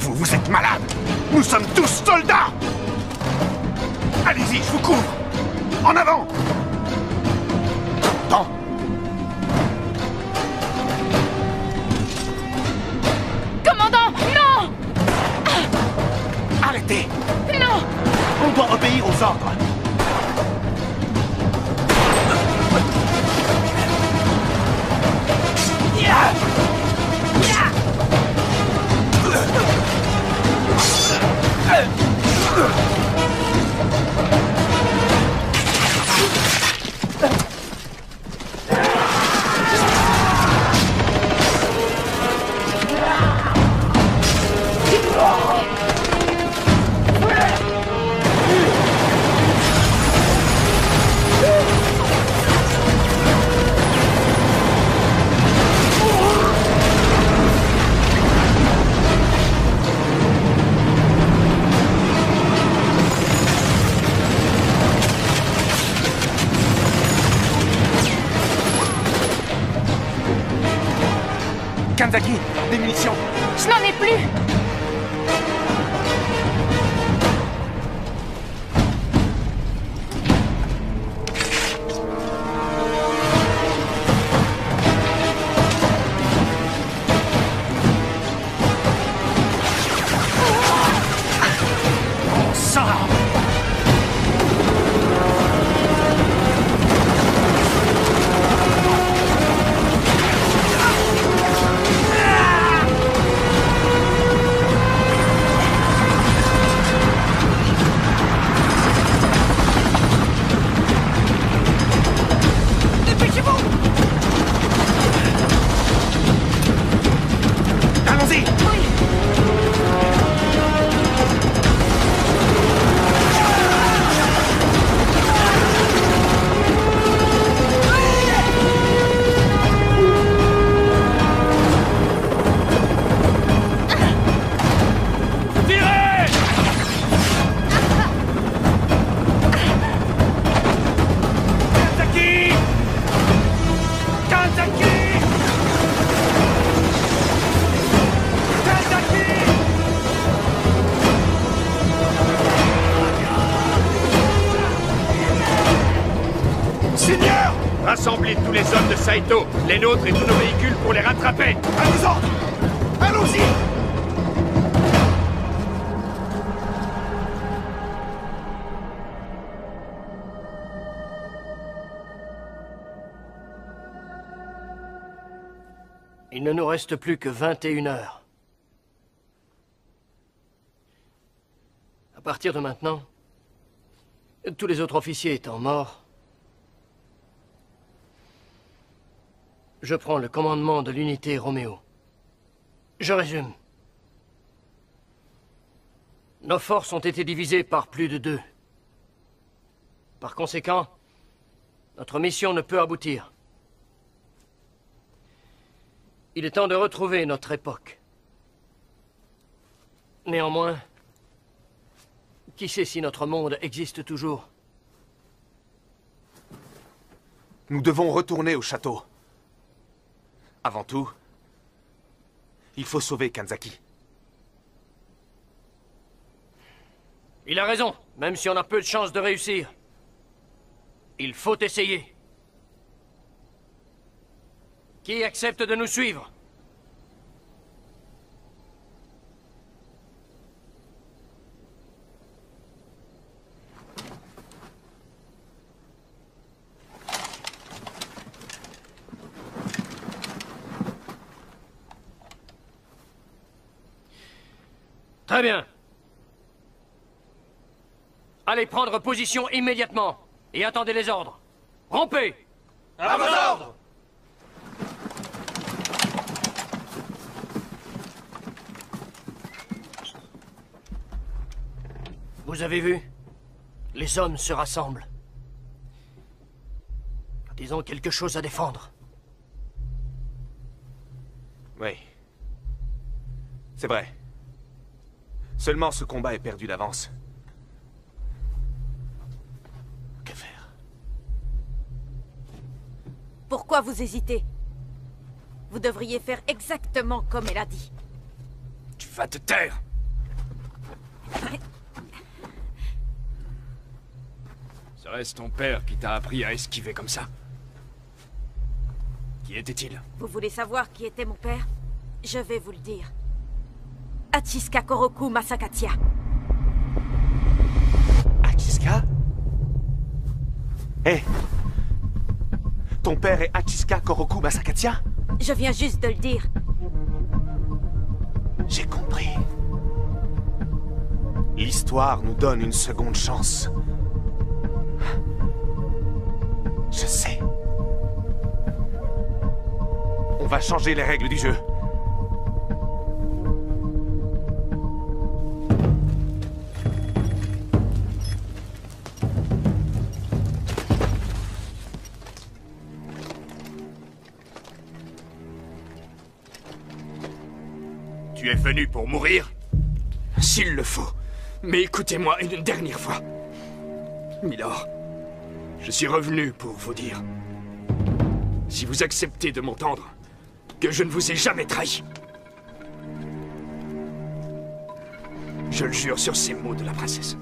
vous, vous êtes malades Nous sommes tous soldats Allez-y, je vous couvre En avant Kanzaki, des les nôtres et tous nos véhicules pour les rattraper. À vos ordres Allons-y. Il ne nous reste plus que 21 heures. À partir de maintenant, tous les autres officiers étant morts, je prends le commandement de l'unité Roméo. Je résume. Nos forces ont été divisées par plus de deux. Par conséquent, notre mission ne peut aboutir. Il est temps de retrouver notre époque. Néanmoins, qui sait si notre monde existe toujours? Nous devons retourner au château. Avant tout, il faut sauver Kanzaki. Il a raison, même si on a peu de chances de réussir. Il faut essayer. Qui accepte de nous suivre? Très bien. Allez prendre position immédiatement et attendez les ordres. Rompez À vos ordres Vous avez vu? Les hommes se rassemblent. Ils ont quelque chose à défendre. Oui. C'est vrai. Seulement ce combat est perdu d'avance. Pourquoi vous hésitez? Vous devriez faire exactement comme elle a dit. Tu vas te taire Serait-ce ton père qui t'a appris à esquiver comme ça Qui était-il? Vous voulez savoir qui était mon père? Je vais vous le dire. Achiska Koroku Masakatia. Achiska Hé Ton père est Achiska Koroku Masakatia? Je viens juste de le dire. J'ai compris. L'histoire nous donne une seconde chance. Je sais. On va changer les règles du jeu. Venu pour mourir S'il le faut. Mais écoutez-moi une dernière fois. Milord, je suis revenu pour vous dire, si vous acceptez de m'entendre, que je ne vous ai jamais trahi. Je le jure sur ces mots de la princesse.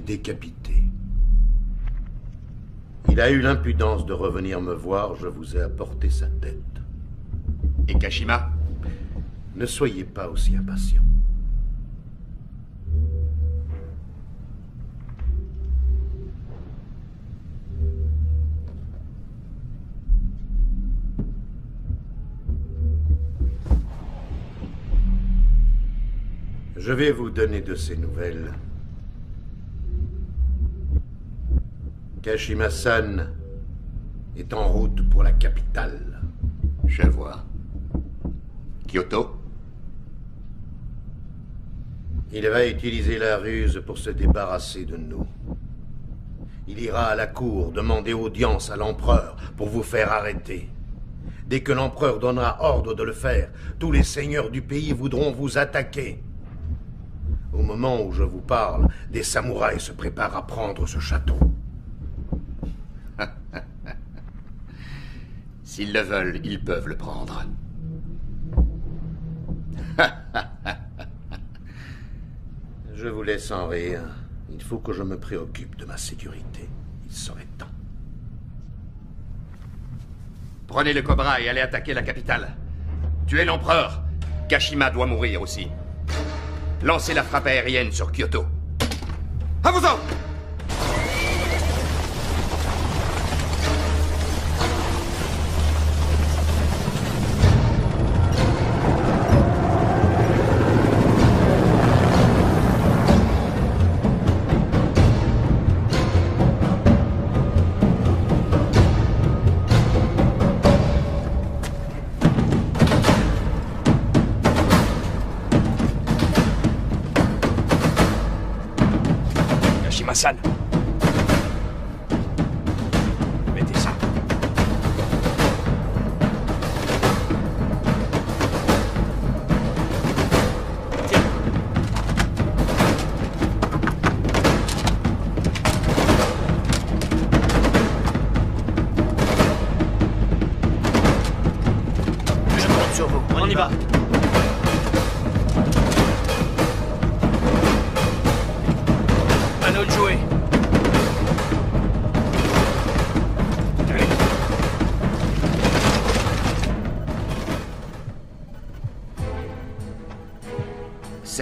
Décapité. Il a eu l'impudence de revenir me voir, je vous ai apporté sa tête. Et Kashima Ne soyez pas aussi impatient. Je vais vous donner de ces nouvelles. Kashima-san est en route pour la capitale. Je vois. Kyoto? Il va utiliser la ruse pour se débarrasser de nous. Il ira à la cour demander audience à l'empereur pour vous faire arrêter. Dès que l'empereur donnera ordre de le faire, tous les seigneurs du pays voudront vous attaquer. Au moment où je vous parle, des samouraïs se préparent à prendre ce château. S'ils le veulent, ils peuvent le prendre. je vous laisse en rire. Il faut que je me préoccupe de ma sécurité. Il serait temps. Prenez le Cobra et allez attaquer la capitale. Tuez l'empereur. Kashima doit mourir aussi. Lancez la frappe aérienne sur Kyoto. À vous en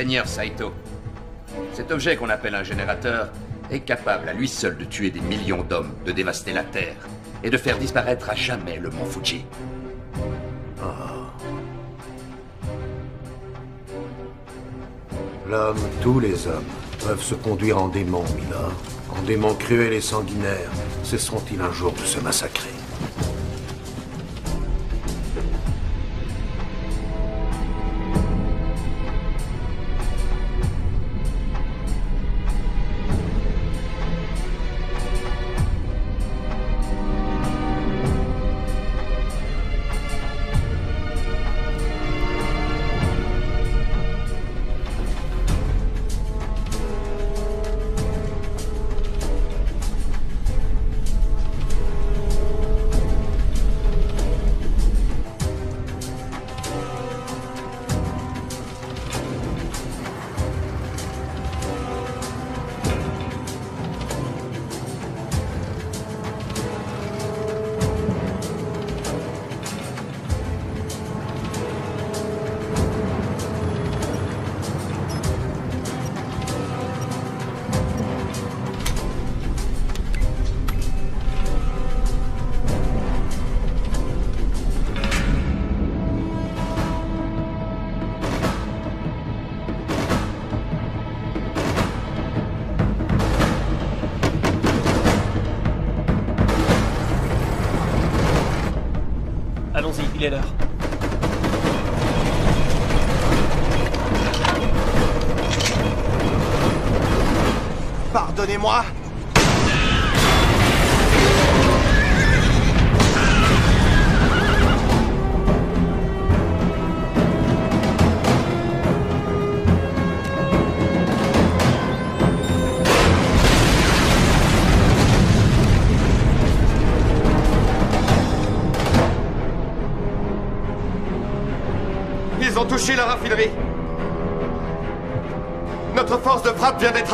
Seigneur Saito, cet objet qu'on appelle un générateur est capable à lui seul de tuer des millions d'hommes, de dévaster la Terre et de faire disparaître à jamais le mont Fuji. L'homme, tous les hommes, peuvent se conduire en démons, Milord. En démons cruels et sanguinaires, cesseront-ils un jour de se massacrer? Vient d'être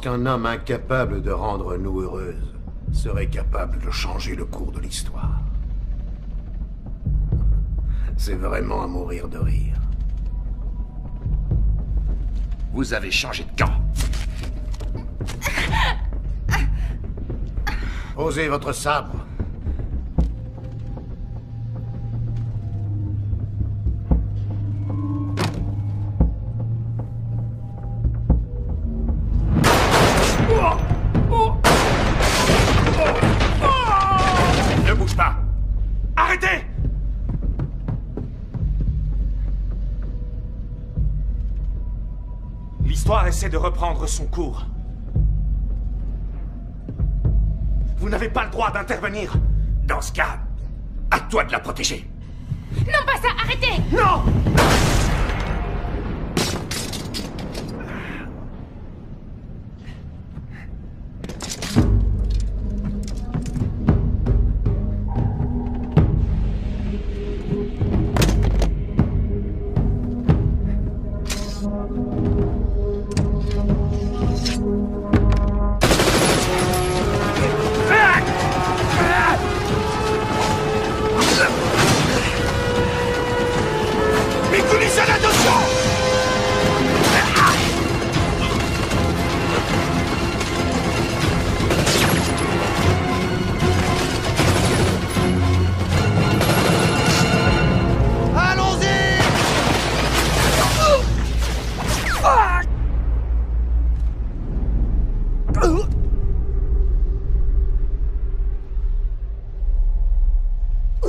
qu'un homme incapable de rendre nous heureuses serait capable de changer le cours de l'histoire, c'est vraiment à mourir de rire. Vous avez changé de camp. Posez votre sabre. Son cours. Vous n'avez pas le droit d'intervenir. Dans ce cas, à toi de la protéger. Non, pas ça, arrêtez Non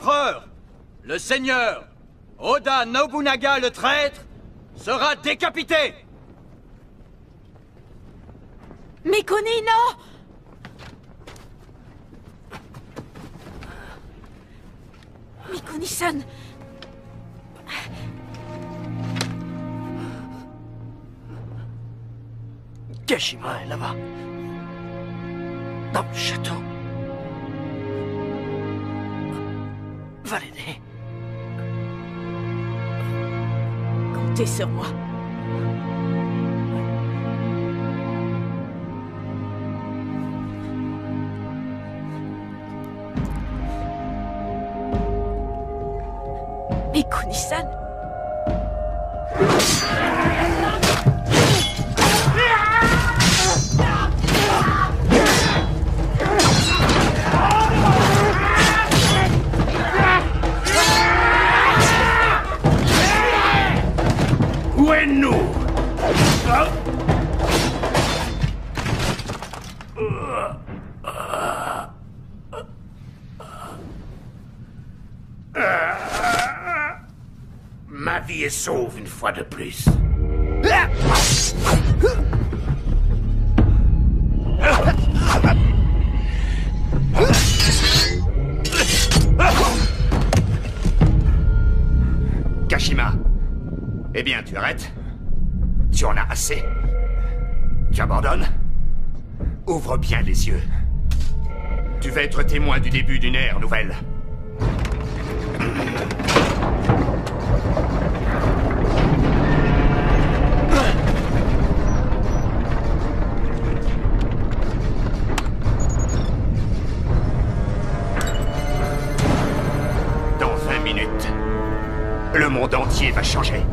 l'empereur, le seigneur Oda Nobunaga le traître sera décapité Mikonino Mikuni-san Kashima est là-bas. Dans le château. Comptez sur moi. Fois de plus. Kashima. Eh bien, tu arrêtes Tu en as assez Tu abandonnes Ouvre bien les yeux. Tu vas être témoin du début d'une ère nouvelle. Entier va changer.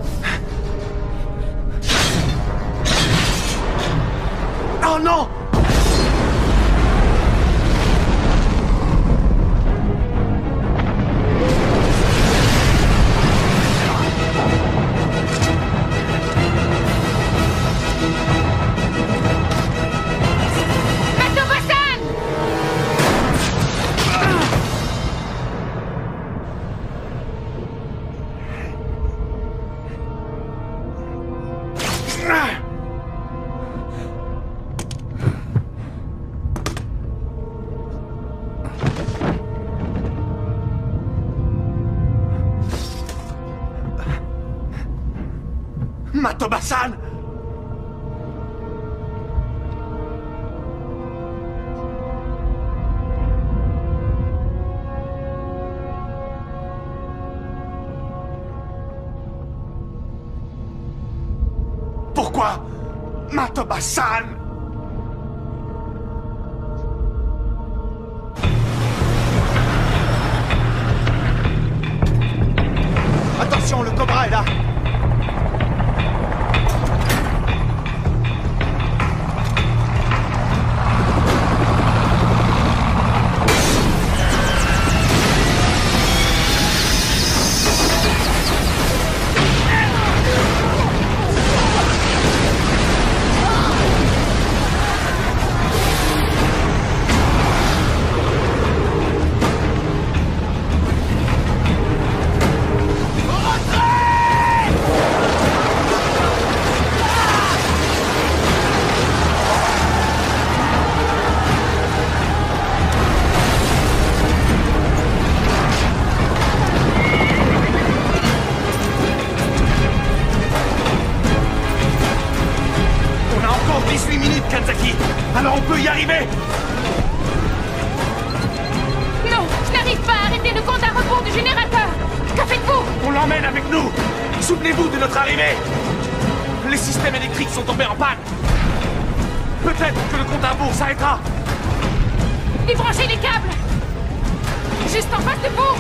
Juste en face de vous.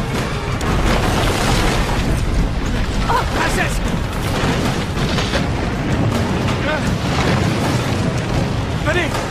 Oh, princesse Venez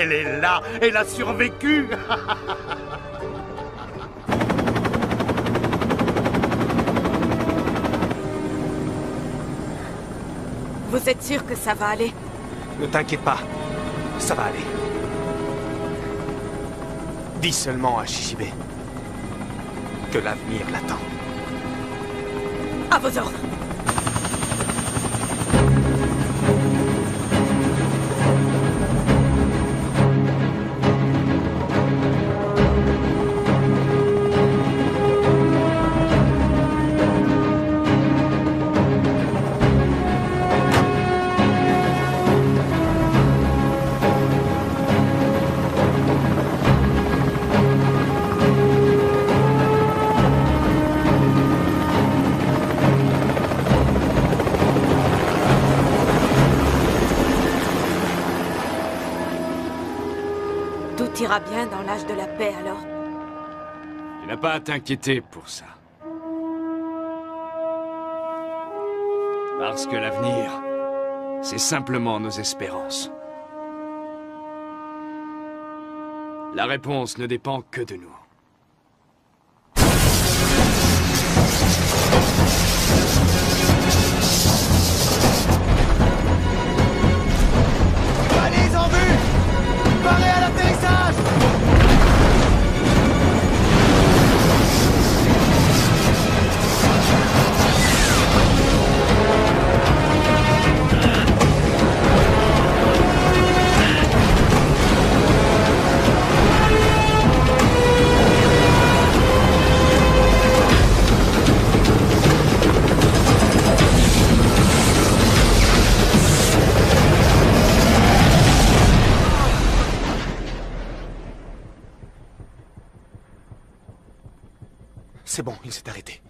Elle est là Elle a survécu Vous êtes sûr que ça va aller? Ne t'inquiète pas, ça va aller. Dis seulement à Shishibe que l'avenir l'attend. À vos ordres ira bien dans l'âge de la paix alors Tu n'as pas à t'inquiéter pour ça. Parce que l'avenir, c'est simplement nos espérances. La réponse ne dépend que de nous. Allez en vue Parez à l'atterrissage C'est bon, il s'est arrêté.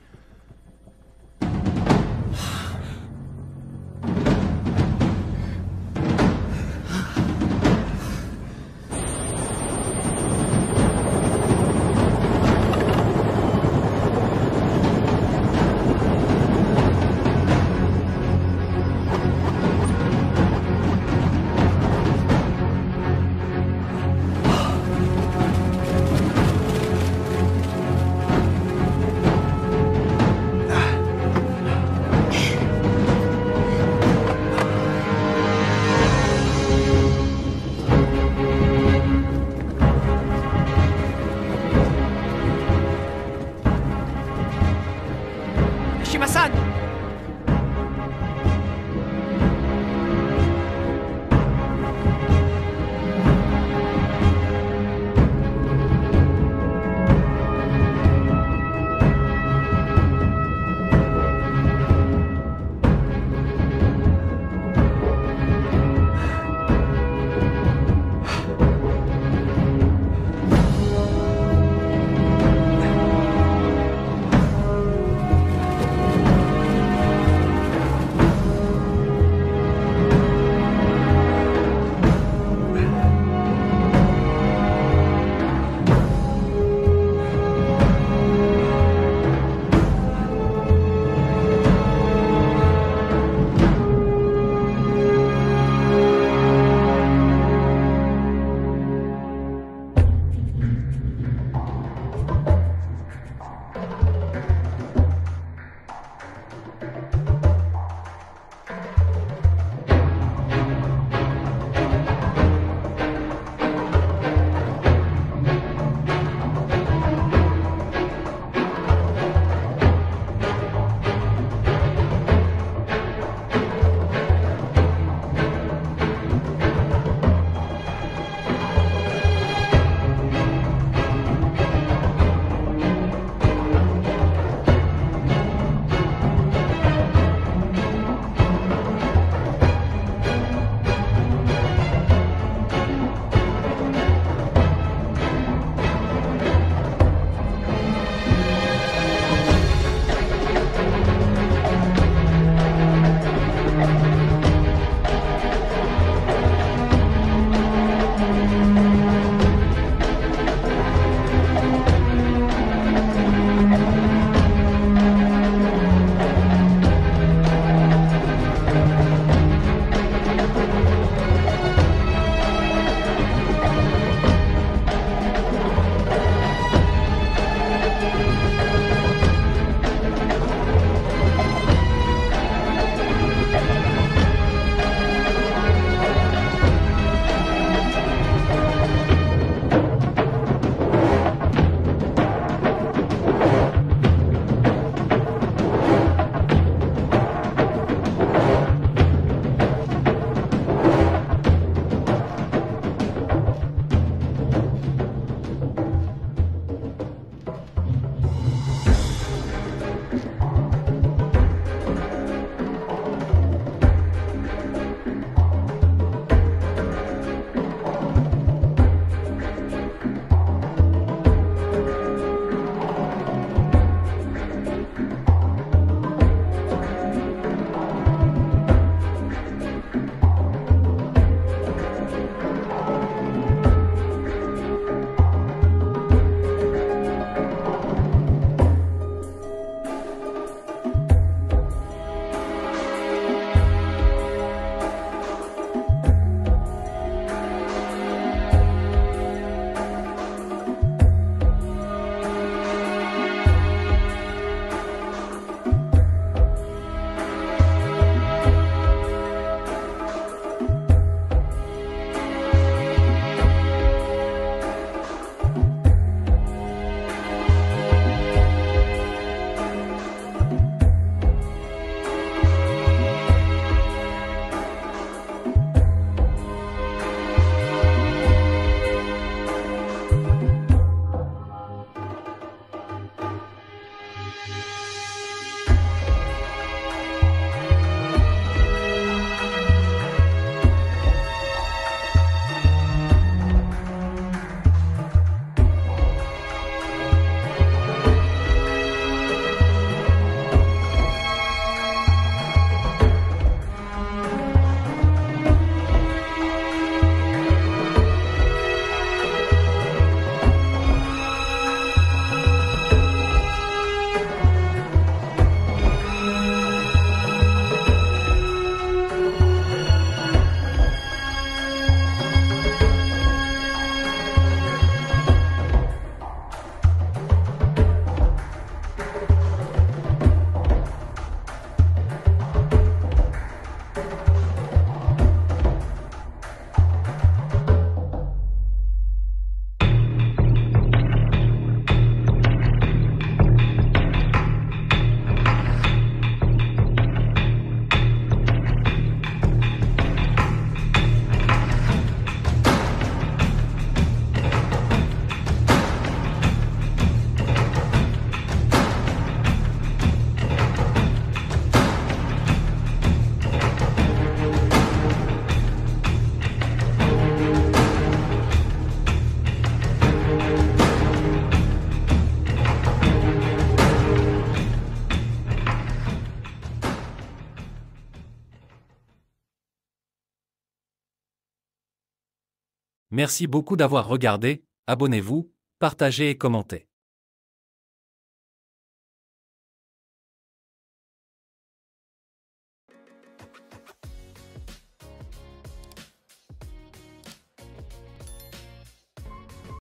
Merci beaucoup d'avoir regardé, abonnez-vous, partagez et commentez.